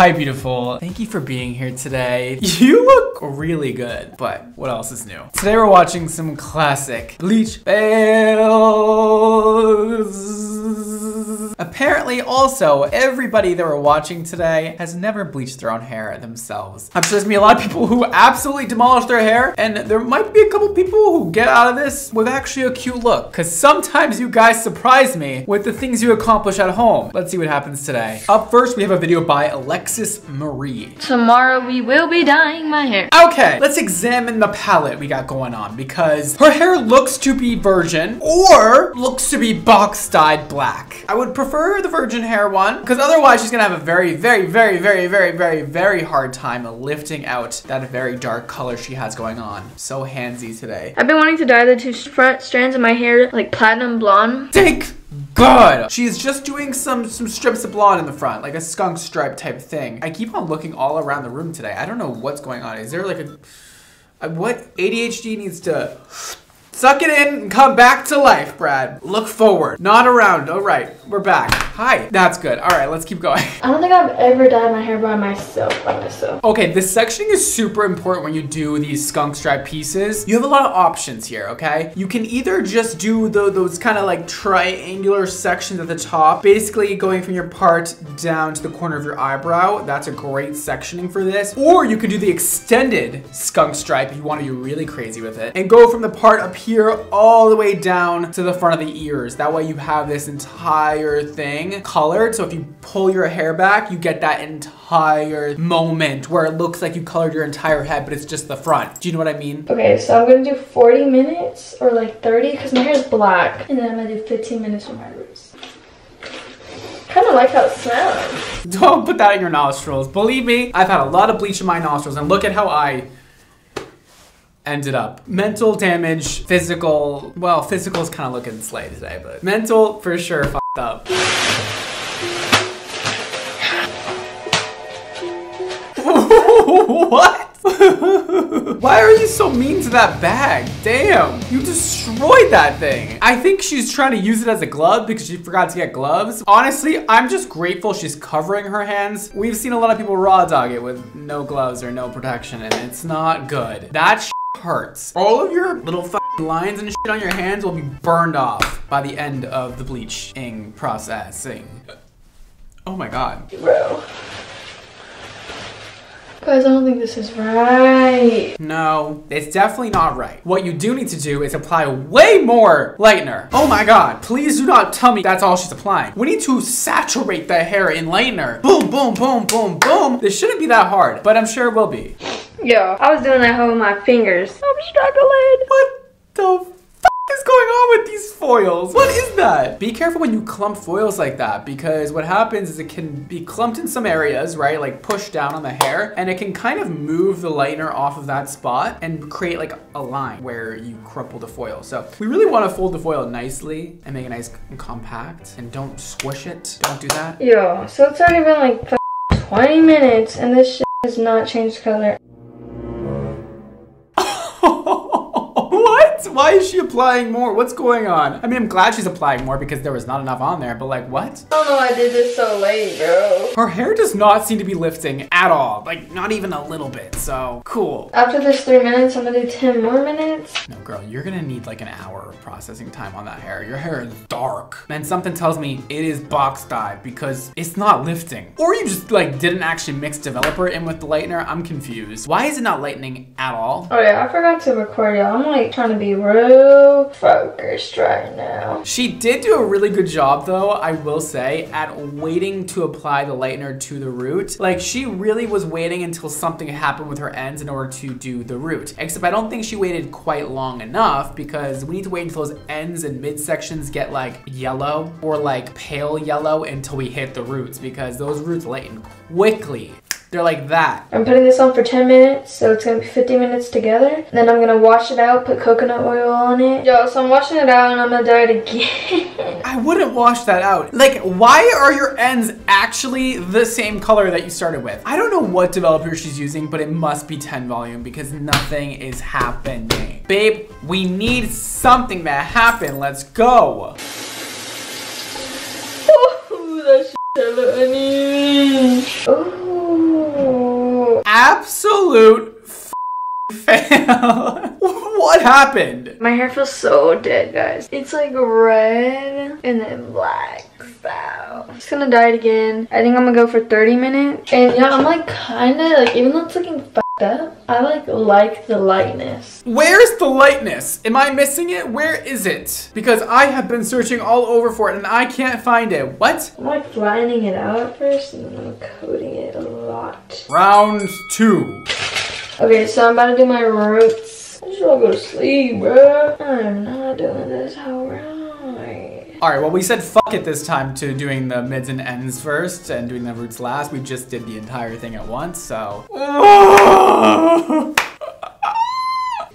Hi, beautiful. Thank you for being here today. You look really good, but what else is new? Today we're watching some classic Bleach fails. Apparently, also, everybody that we're watching today has never bleached their own hair themselves. I'm sure there's gonna be a lot of people who absolutely demolish their hair, and there might be a couple people who get out of this with actually a cute look. Cause sometimes you guys surprise me with the things you accomplish at home. Let's see what happens today. Up first, we have a video by Alexis Marie. Tomorrow we will be dyeing my hair. Okay, let's examine the palette we got going on because her hair looks to be virgin or looks to be box dyed black. I would prefer the virgin hair one because otherwise she's gonna have a very, very, very, very, very, very, very hard time lifting out that very dark color she has going on. So handsy today. I've been wanting to dye the two front strands of my hair like platinum blonde. Thank God. She's just doing some some strips of blonde in the front, like a skunk stripe type thing. I keep on looking all around the room today. I don't know what's going on. Is there like a, uh, a what ADHD needs to Suck it in and come back to life, Brad. Look forward, not around. All right, we're back. Hi, that's good. All right, let's keep going. I don't think I've ever dyed my hair by myself, by myself. Okay, this sectioning is super important when you do these skunk stripe pieces. You have a lot of options here, okay? You can either just do the, those kind of like triangular sections at the top, basically going from your part down to the corner of your eyebrow. That's a great sectioning for this. Or you could do the extended skunk stripe if you want to be really crazy with it and go from the part up here all the way down to the front of the ears. That way you have this entire thing colored. So if you pull your hair back, you get that entire moment where it looks like you colored your entire head, but it's just the front. Do you know what I mean? Okay, so I'm gonna do 40 minutes or like 30 because my hair is black. And then I'm gonna do 15 minutes for my roots. Kind of like how it smells. Don't put that in your nostrils. Believe me, I've had a lot of bleach in my nostrils and look at how I ended up. Mental damage, physical, well, physical is kind of looking slay today, but mental for sure fucked up. what? Why are you so mean to that bag? Damn, you destroyed that thing. I think she's trying to use it as a glove because she forgot to get gloves. Honestly, I'm just grateful she's covering her hands. We've seen a lot of people raw dog it with no gloves or no protection and it's not good. That hurts. All of your little lines and shit on your hands will be burned off by the end of the bleaching processing. Oh my god. Bro. Guys, I don't think this is right. No, it's definitely not right. What you do need to do is apply way more lightener. Oh my god, please do not tell me that's all she's applying. We need to saturate the hair in lightener. Boom, boom, boom, boom, boom. This shouldn't be that hard, but I'm sure it will be. Yo, I was doing that whole with my fingers. I'm struggling. What the is going on with these foils? What is that? Be careful when you clump foils like that because what happens is it can be clumped in some areas, right? Like pushed down on the hair and it can kind of move the lightener off of that spot and create like a line where you crumple the foil. So we really want to fold the foil nicely and make it nice and compact and don't squish it. Don't do that. Yo, so it's already been like 20 minutes and this has not changed color Why is she applying more? What's going on? I mean, I'm glad she's applying more because there was not enough on there, but like, what? I don't know I did this so late, bro. Her hair does not seem to be lifting at all. Like, not even a little bit, so cool. After this three minutes, I'm gonna do 10 more minutes. No, girl, you're gonna need like an hour of processing time on that hair. Your hair is dark. Man, something tells me it is box dye because it's not lifting. Or you just like didn't actually mix developer in with the lightener. I'm confused. Why is it not lightening at all? Oh yeah, I forgot to record y'all. I'm like trying to be real focused right now. She did do a really good job though, I will say, at waiting to apply the lightener to the root. Like she really was waiting until something happened with her ends in order to do the root. Except I don't think she waited quite long enough because we need to wait until those ends and midsections get like yellow or like pale yellow until we hit the roots because those roots lighten quickly. They're like that. I'm putting this on for 10 minutes, so it's gonna be 50 minutes together. Then I'm gonna wash it out, put coconut oil on it. Yo, so I'm washing it out and I'm gonna dye it again. I wouldn't wash that out. Like, why are your ends actually the same color that you started with? I don't know what developer she's using, but it must be 10 volume because nothing is happening. Babe, we need something to happen. Let's go. Oh, that shit, honey. Oh. absolute fail. what happened? My hair feels so dead, guys. It's like red and then black. So I'm just gonna dye it again. I think I'm gonna go for 30 minutes. And yeah, I'm like kinda like even though it's looking I like like the lightness. Where's the lightness? Am I missing it? Where is it? Because I have been searching all over for it and I can't find it. What? I'm like flattening it out at first and then I'm coating it a lot. Round two. Okay, so I'm about to do my roots. I just wanna go to sleep, bro. I'm not doing this alright. All right, well, we said fuck it this time to doing the mids and ends first and doing the roots last. We just did the entire thing at once, so.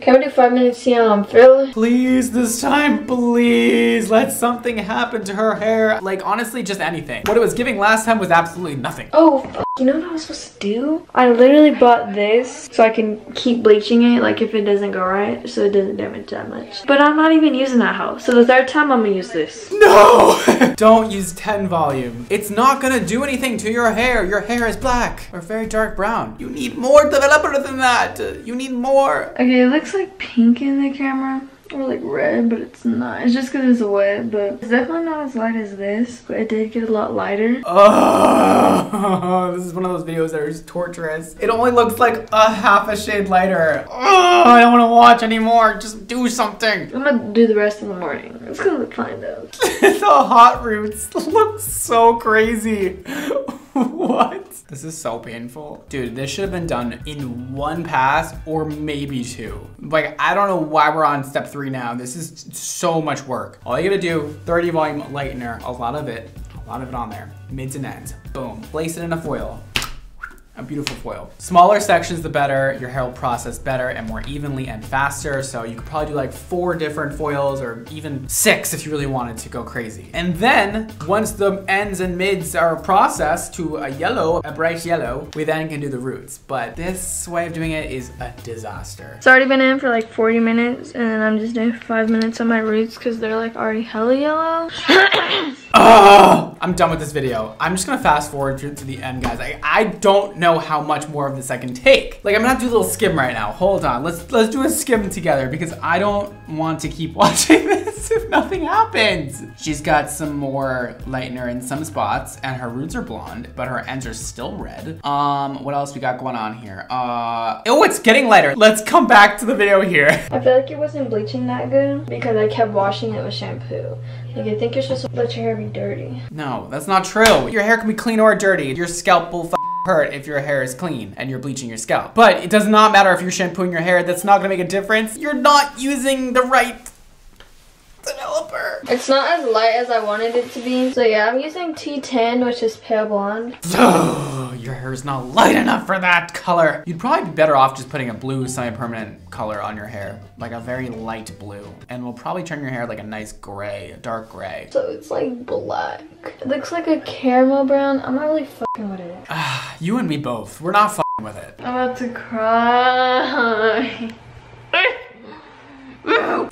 Can we do five minutes, see how I'm feeling? Please, this time, please, let something happen to her hair. Like, honestly, just anything. What it was giving last time was absolutely nothing. Oh. You know what I was supposed to do? I literally bought this so I can keep bleaching it, like if it doesn't go right, so it doesn't damage that much. But I'm not even using that house. So the third time I'm gonna use this. No! Don't use 10 volume. It's not gonna do anything to your hair. Your hair is black or very dark brown. You need more developer than that. You need more. Okay, it looks like pink in the camera. Or like red, but it's not. It's just because it's wet, but it's definitely not as light as this. But it did get a lot lighter. Oh, this is one of those videos that are just torturous. It only looks like a half a shade lighter. Oh, I don't want to watch anymore. Just do something. I'm gonna do the rest in the morning. It's gonna look fine though. the hot roots look so crazy. what? This is so painful. Dude, this should have been done in one pass or maybe two. Like, I don't know why we're on step three now. This is so much work. All you gotta do, 30 volume lightener, a lot of it, a lot of it on there. Mids and ends, boom. Place it in a foil. A beautiful foil. Smaller sections, the better. Your hair will process better and more evenly and faster. So you could probably do like four different foils or even six if you really wanted to go crazy. And then once the ends and mids are processed to a yellow, a bright yellow, we then can do the roots. But this way of doing it is a disaster. It's already been in for like 40 minutes, and then I'm just doing five minutes on my roots because they're like already hella yellow. Ugh, I'm done with this video. I'm just gonna fast forward to, to the end, guys. I, I don't know how much more of this I can take. Like, I'm gonna have to do a little skim right now. Hold on, let's let's do a skim together because I don't want to keep watching this if nothing happens. She's got some more lightener in some spots, and her roots are blonde, but her ends are still red. Um, what else we got going on here? Uh, oh, it's getting lighter. Let's come back to the video here. I feel like it wasn't bleaching that good because I kept washing it with shampoo. Like, I think you're supposed to let your hair be dirty. No, that's not true. Your hair can be clean or dirty. Your scalp will hurt if your hair is clean and you're bleaching your scalp. But it does not matter if you're shampooing your hair. That's not gonna make a difference. You're not using the right. It's not as light as I wanted it to be. So yeah, I'm using T10, which is pale blonde. Oh, your hair is not light enough for that color. You'd probably be better off just putting a blue semi-permanent color on your hair, like a very light blue. And we'll probably turn your hair like a nice gray, a dark gray. So it's like black. It looks like a caramel brown. I'm not really fucking with it. Ah, you and me both. We're not fucking with it. I'm about to cry. Ew!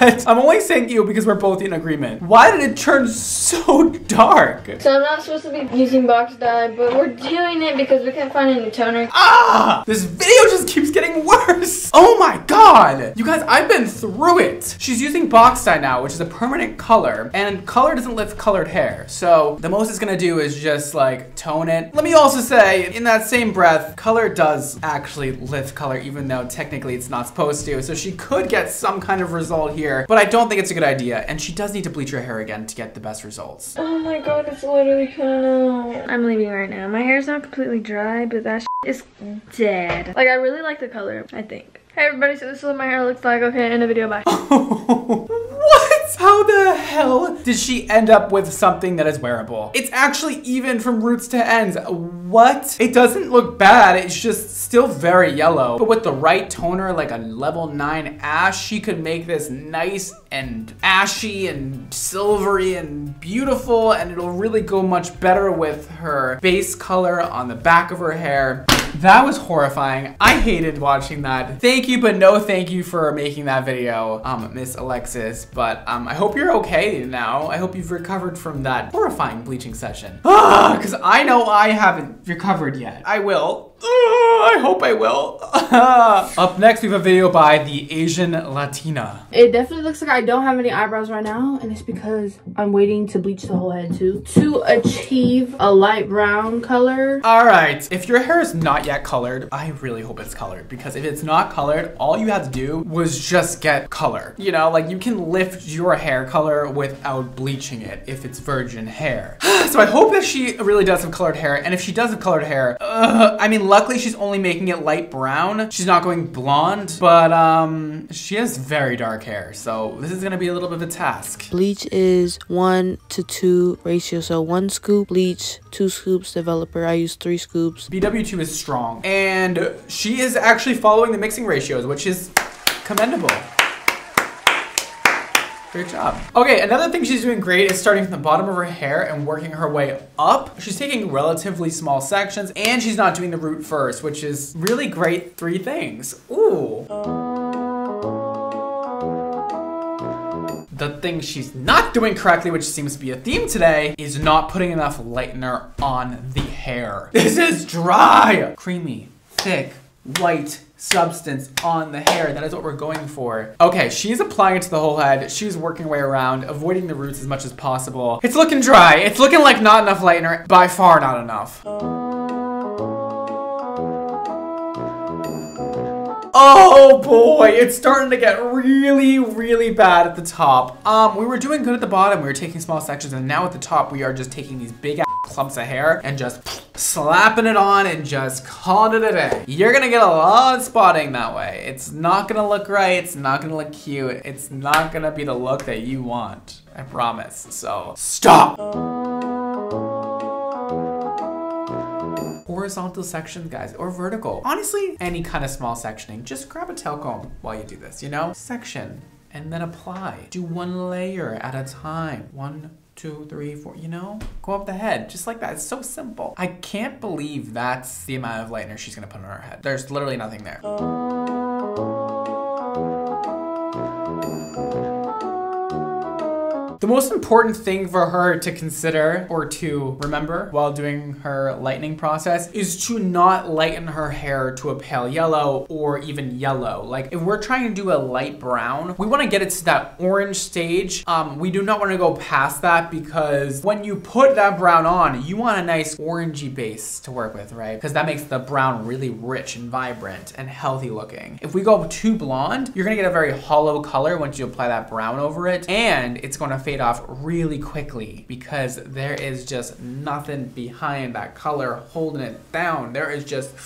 that? I'm only saying you because we're both in agreement. Why did it turn so dark? So I'm not supposed to be using box dye, but we're doing it because we can't find any toner. Ah! This video just keeps getting worse. Oh my god! You guys, I've been through it. She's using box dye now, which is a permanent color, and color doesn't lift colored hair. So the most it's gonna do is just like tone it. Let me also say, in that same breath, color does actually lift color, even though technically it's not supposed to. So she could get some kind of result here, but I don't think it's a good idea. And she does need to bleach her hair again to get the best results. Oh my god, it's literally coming out. I'm leaving right now. My hair's not completely dry, but that is dead. Like, I really like the color, I think. Hey everybody, so this is what my hair looks like. Okay, end the video, bye. what? How the hell did she end up with something that is wearable? It's actually even from roots to ends. What? It doesn't look bad. It's just still very yellow. But with the right toner, like a level 9 ash, she could make this nice and ashy and silvery and beautiful and it'll really go much better with her base color on the back of her hair. That was horrifying. I hated watching that. Thank you, but no thank you for making that video, um, Miss Alexis. But um, I hope you're okay now. I hope you've recovered from that horrifying bleaching session. Ah, because I know I haven't recovered yet. I will. I hope I will. Up next, we have a video by the Asian Latina. It definitely looks like I don't have any eyebrows right now, and it's because I'm waiting to bleach the whole head too to achieve a light brown color. All right, if your hair is not yet colored, I really hope it's colored because if it's not colored, all you have to do was just get color. You know, like you can lift your hair color without bleaching it if it's virgin hair. so I hope that she really does have colored hair, and if she does have colored hair, uh, I mean, luckily she's only making it light brown. She's not going blonde, but um, she has very dark hair, so this is gonna be a little bit of a task. Bleach is one to two ratio. So one scoop bleach, two scoops developer. I use three scoops. BW2 is strong, and she is actually following the mixing ratios, which is commendable. Great job. Okay, another thing she's doing great is starting from the bottom of her hair and working her way up. She's taking relatively small sections and she's not doing the root first, which is really great three things. Ooh. The thing she's not doing correctly, which seems to be a theme today, is not putting enough lightener on the hair. This is dry. Creamy, thick, white substance on the hair. That is what we're going for. Okay, she's applying it to the whole head. She's working her way around, avoiding the roots as much as possible. It's looking dry. It's looking like not enough lightener. By far not enough. Oh boy, it's starting to get really, really bad at the top. Um, we were doing good at the bottom. We were taking small sections and now at the top, we are just taking these big clumps of hair and just slapping it on and just calling it a day. You're gonna get a lot of spotting that way. It's not gonna look right. It's not gonna look cute. It's not gonna be the look that you want. I promise. So stop. Horizontal sections, guys, or vertical. Honestly, any kind of small sectioning, just grab a tail comb while you do this, you know? Section, and then apply. Do one layer at a time. One, two, three, four, you know? Go up the head, just like that. It's so simple. I can't believe that's the amount of lightener she's gonna put on her head. There's literally nothing there. The most important thing for her to consider or to remember while doing her lightening process is to not lighten her hair to a pale yellow or even yellow. Like if we're trying to do a light brown, we want to get it to that orange stage. Um, we do not want to go past that because when you put that brown on, you want a nice orangey base to work with, right? Because that makes the brown really rich and vibrant and healthy looking. If we go too blonde, you're gonna get a very hollow color once you apply that brown over it and it's gonna fade off really quickly because there is just nothing behind that color holding it down. There is just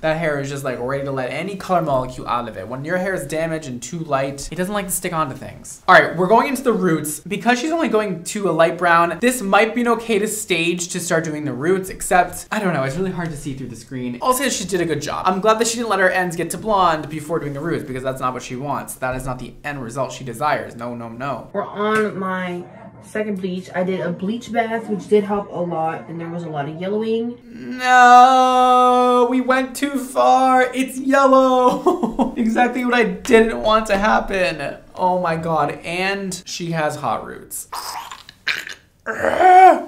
that hair is just like ready to let any color molecule out of it. When your hair is damaged and too light, it doesn't like to stick onto things. All right, we're going into the roots. Because she's only going to a light brown, this might be an okay to stage to start doing the roots, except, I don't know, it's really hard to see through the screen. Say she did a good job. I'm glad that she didn't let her ends get to blonde before doing the roots because that's not what she wants. That is not the end result she desires. No, no, no. We're on my second bleach. I did a bleach bath, which did help a lot, and there was a lot of yellowing. No, we went too far. It's yellow. exactly what I didn't want to happen. Oh my god, and she has hot roots.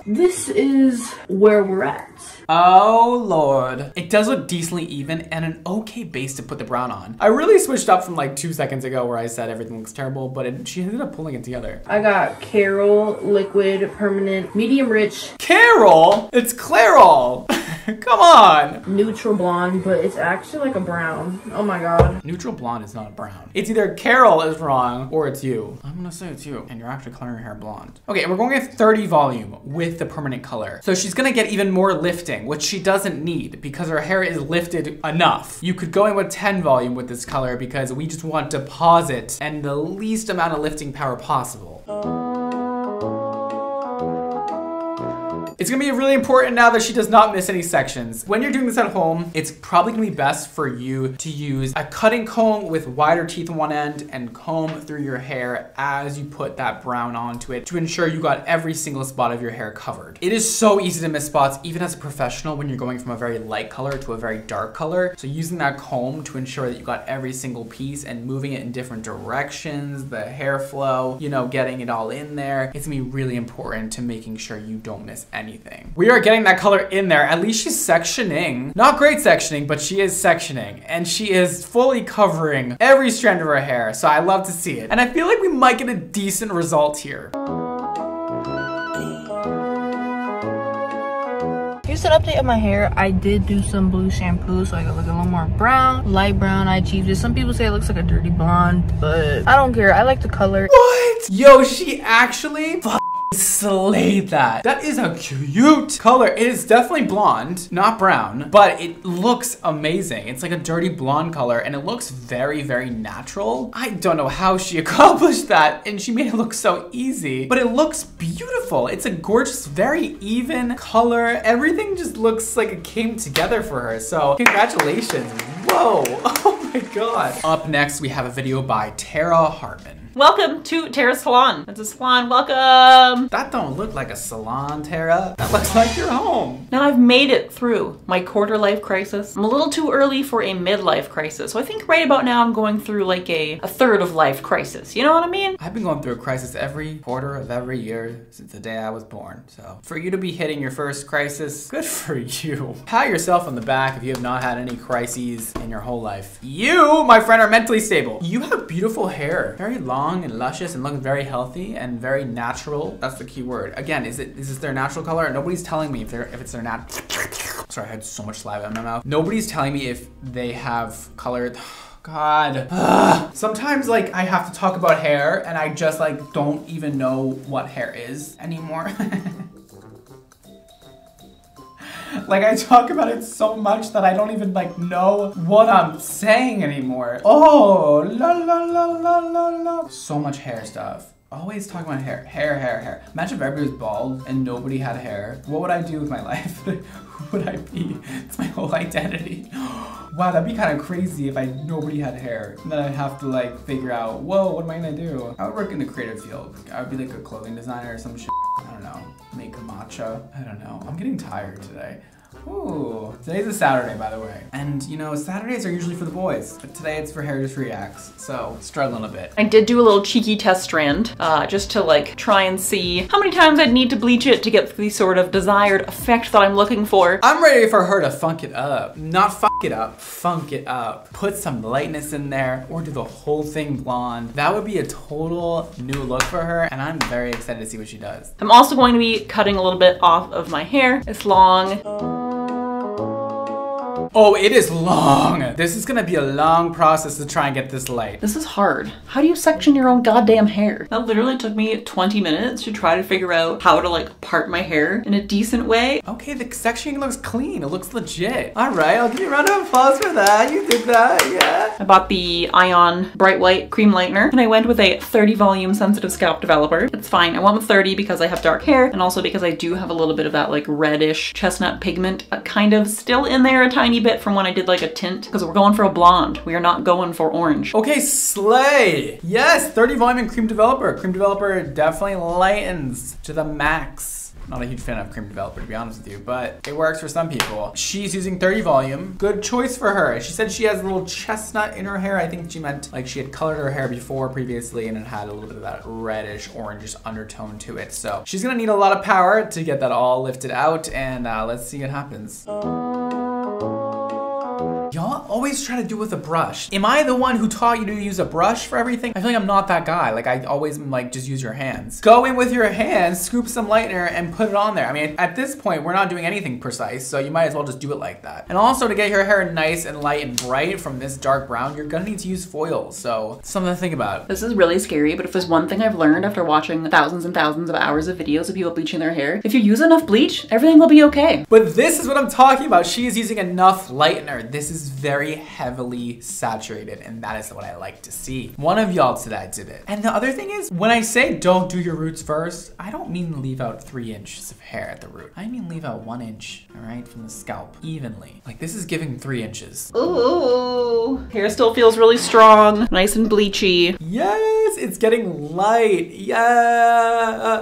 This is where we're at. Oh lord. It does look decently even and an okay base to put the brown on. I really switched up from like two seconds ago where I said everything looks terrible, but it, she ended up pulling it together. I got Carol Liquid Permanent Medium Rich Carol? It's Clairol. Come on. Neutral Blonde, but it's actually like a brown. Oh my god. Neutral blonde is not a brown. It's either Carol is wrong or it's you. I'm gonna say it's you. And you're actually coloring your hair blonde. Okay, we're going with 30 volume with the permanent color. So she's gonna get even more lifting, which she doesn't need because her hair is lifted enough. You could go in with 10 volume with this color because we just want deposit and the least amount of lifting power possible. It's gonna be really important now that she does not miss any sections. When you're doing this at home, it's probably gonna be best for you to use a cutting comb with wider teeth on one end and comb through your hair as you put that brown onto it to ensure you got every single spot of your hair covered. It is so easy to miss spots, even as a professional, when you're going from a very light color to a very dark color. So using that comb to ensure that you got every single piece and moving it in different directions, the hair flow, you know, getting it all in there, it's gonna be really important to making sure you don't miss anything. We are getting that color in there. At least she's sectioning. Not great sectioning, but she is sectioning. And she is fully covering every strand of her hair. So I love to see it. And I feel like we might get a decent result here. Here's an update on my hair. I did do some blue shampoo so I could look a little more brown, light brown. I achieved it. Some people say it looks like a dirty blonde, but I don't care. I like the color. What? Yo, she actually slayed that. That is a cute color. It is definitely blonde, not brown, but it looks amazing. It's like a dirty blonde color and it looks very, very natural. I don't know how she accomplished that and she made it look so easy, but it looks beautiful. It's a gorgeous, very even color. Everything just looks like it came together for her. So congratulations. Whoa. Oh my God. Up next, we have a video by Tara Hartman. Welcome to Tara's Salon. It's a salon, welcome. That don't look like a salon, Tara. That looks like your home. Now I've made it through my quarter life crisis. I'm a little too early for a midlife crisis. So I think right about now I'm going through like a, a third of life crisis. You know what I mean? I've been going through a crisis every quarter of every year since the day I was born. So for you to be hitting your first crisis, good for you. Pat yourself on the back if you have not had any crises in your whole life. You, my friend, are mentally stable. You have beautiful hair, very long and luscious and looks very healthy and very natural. That's the key word. Again, is it is this their natural color? Nobody's telling me if they're if it's their nat. Sorry, I had so much saliva in my mouth. Nobody's telling me if they have colored. God. Ugh. Sometimes like I have to talk about hair and I just like don't even know what hair is anymore. Like I talk about it so much that I don't even like know what I'm saying anymore. Oh, la la la la la la. So much hair stuff. Always talking about hair, hair, hair, hair. Imagine if everybody was bald and nobody had hair. What would I do with my life? Who would I be? It's my whole identity. wow, that'd be kind of crazy if I nobody had hair. And then I'd have to like figure out, whoa, what am I gonna do? I would work in the creative field. I would be like a clothing designer or some shit. I don't know. Make a matcha. I don't know. I'm getting tired today. Ooh, today's a Saturday, by the way. And you know, Saturdays are usually for the boys, but today it's for Hairdresser Reacts, so struggling a bit. I did do a little cheeky test strand, uh, just to like try and see how many times I'd need to bleach it to get the sort of desired effect that I'm looking for. I'm ready for her to funk it up. Not fuck it up, funk it up. Put some lightness in there, or do the whole thing blonde. That would be a total new look for her, and I'm very excited to see what she does. I'm also going to be cutting a little bit off of my hair. It's long. Oh, it is long. This is gonna be a long process to try and get this light. This is hard. How do you section your own goddamn hair? That literally took me 20 minutes to try to figure out how to like part my hair in a decent way. Okay, the sectioning looks clean. It looks legit. All right, I'll give you a round of applause for that. You did that, yeah. I bought the Ion Bright White Cream Lightener and I went with a 30 volume sensitive scalp developer. It's fine. I went with 30 because I have dark hair and also because I do have a little bit of that like reddish chestnut pigment kind of still in there a tiny bit from when I did like a tint because we're going for a blonde. We are not going for orange. Okay, slay. Yes, 30 volume cream developer. Cream developer definitely lightens to the max. Not a huge fan of cream developer to be honest with you, but it works for some people. She's using 30 volume. Good choice for her. She said she has a little chestnut in her hair. I think she meant like she had colored her hair before previously and it had a little bit of that reddish orangish undertone to it. So she's gonna need a lot of power to get that all lifted out and uh, let's see what happens. Always try to do with a brush. Am I the one who taught you to use a brush for everything? I feel like I'm not that guy. Like I always am like, just use your hands. Go in with your hands, scoop some lightener and put it on there. I mean, at this point, we're not doing anything precise, so you might as well just do it like that. And also to get your hair nice and light and bright from this dark brown, you're gonna need to use foil. So something to think about. This is really scary, but if there's one thing I've learned after watching thousands and thousands of hours of videos of people bleaching their hair, if you use enough bleach, everything will be okay. But this is what I'm talking about. She is using enough lightener. This is very very heavily saturated and that is what I like to see. One of y'all today did it. And the other thing is, when I say don't do your roots first, I don't mean leave out three inches of hair at the root. I mean leave out one inch, all right, from the scalp evenly. Like this is giving three inches. Ooh, hair still feels really strong, nice and bleachy. Yes, it's getting light. Yeah.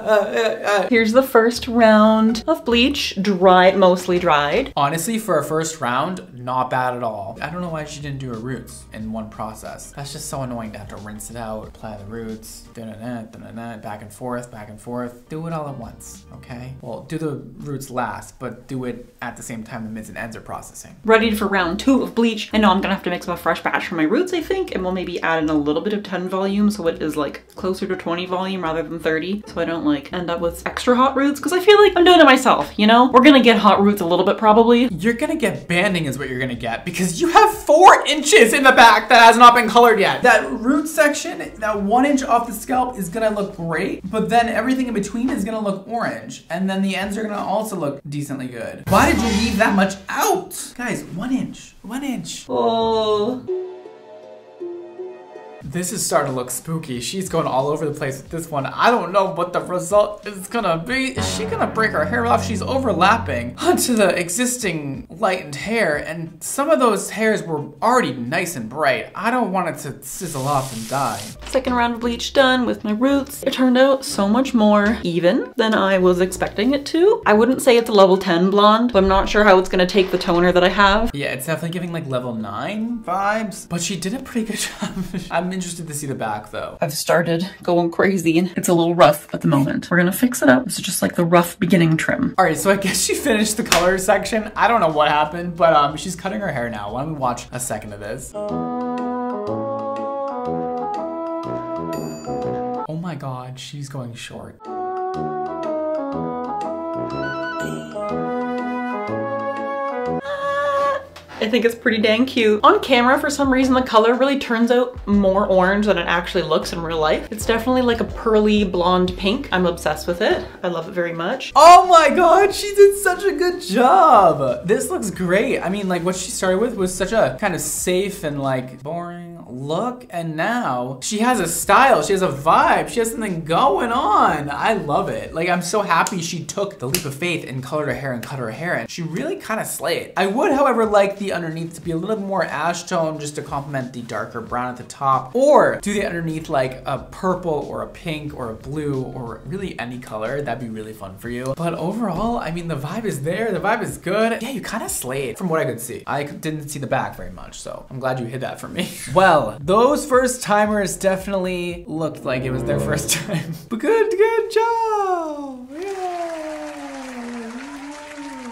Here's the first round of bleach, dry, mostly dried. Honestly, for a first round, not bad at all. I don't know why she didn't do her roots in one process. That's just so annoying to have to rinse it out, apply the roots, da -da -da, da -da -da, back and forth, back and forth. Do it all at once, okay? Well, do the roots last, but do it at the same time the mids and ends are processing. Ready for round two of bleach. I know I'm gonna have to mix up a fresh batch for my roots, I think, and we'll maybe add in a little bit of 10 volume so it is like closer to 20 volume rather than 30. So I don't like end up with extra hot roots because I feel like I'm doing it myself, you know? We're gonna get hot roots a little bit probably. You're gonna get banding is what you're gonna get because you have four inches in the back that has not been colored yet. That root section, that one inch off the scalp is gonna look great, but then everything in between is gonna look orange. And then the ends are gonna also look decently good. Why did you leave that much out? Guys, one inch, one inch. Oh. This is starting to look spooky. She's going all over the place with this one. I don't know what the result is gonna be. Is she gonna break her hair off? She's overlapping onto the existing lightened hair, and some of those hairs were already nice and bright. I don't want it to sizzle off and die. Second round of bleach done with my roots. It turned out so much more even than I was expecting it to. I wouldn't say it's a level 10 blonde, but I'm not sure how it's gonna take the toner that I have. Yeah, it's definitely giving like level 9 vibes, but she did a pretty good job. I'm interested to see the back though. I've started going crazy. And it's a little rough at the moment. We're gonna fix it up. Is just like the rough beginning trim. All right, so I guess she finished the color section. I don't know what happened, but um, she's cutting her hair now. Why don't we watch a second of this? Oh my God, she's going short. I think it's pretty dang cute. On camera, for some reason, the color really turns out more orange than it actually looks in real life. It's definitely like a pearly blonde pink. I'm obsessed with it. I love it very much. Oh my God, she did such a good job. This looks great. I mean, like what she started with was such a kind of safe and like boring look. And now she has a style, she has a vibe, she has something going on. I love it. Like I'm so happy she took the leap of faith and colored her hair and cut her hair. And she really kind of slayed. I would, however, like the underneath to be a little more ash tone just to complement the darker brown at the top. Or do the underneath like a purple or a pink or a blue or really any color. That'd be really fun for you. But overall, I mean, the vibe is there. The vibe is good. Yeah, you kind of slayed from what I could see. I didn't see the back very much, so I'm glad you hid that for me. well, those first timers definitely looked like it was their first time. But good, good job.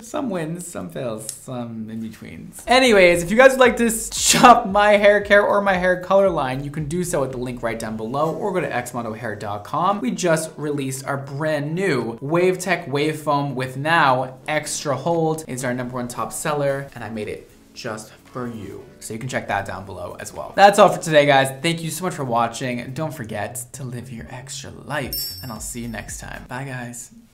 Some wins, some fails, some in betweens. Anyways, if you guys would like to shop my hair care or my hair color line, you can do so at the link right down below or go to xmondohair.com. We just released our brand new Wavetech Wave Foam with now extra hold. It's our number one top seller and I made it just for you. So you can check that down below as well. That's all for today, guys. Thank you so much for watching. Don't forget to live your extra life and I'll see you next time. Bye, guys.